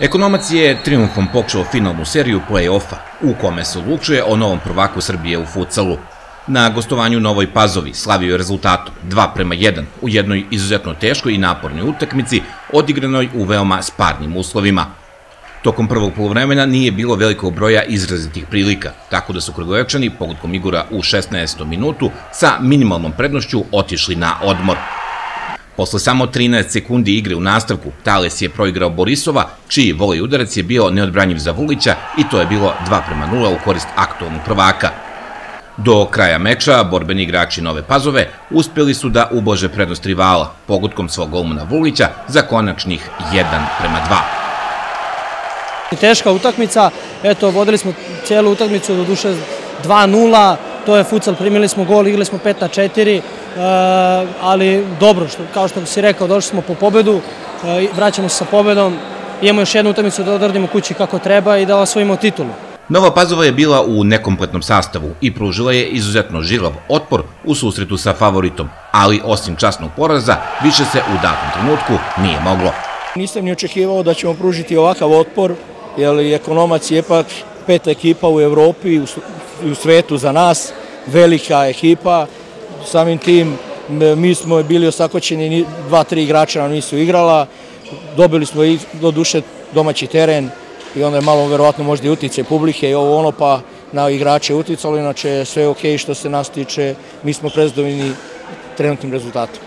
Ekonomac je triumfom pokšao finalnu seriju play-offa, u kome se odlučuje o novom prvaku Srbije u futsalu. Na gostovanju Novoj Pazovi slavio je rezultatom 2 prema 1 u jednoj izuzetno teškoj i napornoj utakmici, odigranoj u veoma sparnim uslovima. Tokom prvog polovremena nije bilo velikog broja izrazitih prilika, tako da su Krgojevčani pogodkom Igora u 16. minutu sa minimalnom prednošću otišli na odmor. Posle samo 13 sekundi igre u nastavku, Tales je proigrao Borisova, čiji volej udarac je bio neodbranjiv za Vulića i to je bilo 2 prema 0 u korist aktualnog prvaka. Do kraja meča, borbeni igrači Nove Pazove uspeli su da ubože prednost rivala pogodkom svog golmana Vulića za konačnih 1 prema 2. Teška utakmica, eto, vodili smo cijelu utakmicu do duše 2-0, to je futsal, primili smo gol, igrali smo 5 na 4, e, ali dobro, što, kao što si rekao, došli smo po pobedu, e, vraćamo se sa pobedom, imamo još jednu utakmicu da odradimo kući kako treba i da osvojimo titulu. Nova Pazova je bila u nekompletnom sastavu i pružila je izuzetno žilav otpor u susretu sa favoritom, ali osim časnog poraza, više se u datom trenutku nije moglo. Nisam ni očekivao da ćemo pružiti ovakav otpor, jer ekonomac je ipak peta ekipa u Evropi u svetu za nas, velika ekipa, samim tim mi smo bili osakoćeni, dva, tri igrača nam nisu igrala, dobili smo i do duše domaći teren i onda je malo verovatno možda i utice publike i ovo ono pa na igrače uticalo, inače sve je okej što se nas tiče, mi smo prezadovoljni trenutnim rezultatom.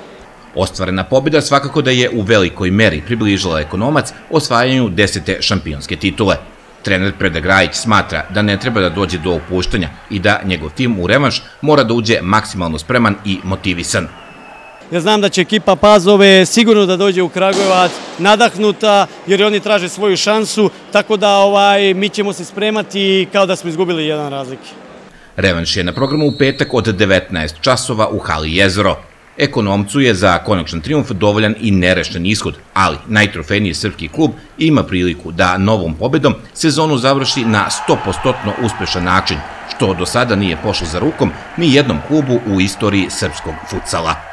Ostvarena pobjeda svakako da je u velikoj meri približila ekonomac osvajanju desete šampionske titule. Trener Predrag Rajić smatra da ne treba da dođe do opuštanja i da njegov tim u revanš mora da uđe maksimalno spreman i motivisan. Ja znam da će ekipa Pazove sigurno da dođe u Kragujevac nadahnuta jer oni traže svoju šansu, tako da ovaj, mi ćemo se spremati kao da smo izgubili jedan razlik. Revanš je na programu u petak od 19 časova u Hali Jezero. Ekonomcu je za konačan triumf dovoljan i nerešen ishod, ali najtrofejniji srpski klub ima priliku da novom pobedom sezonu završi na 100% uspešan način, što do sada nije pošlo za rukom ni jednom klubu u istoriji srpskog futsala.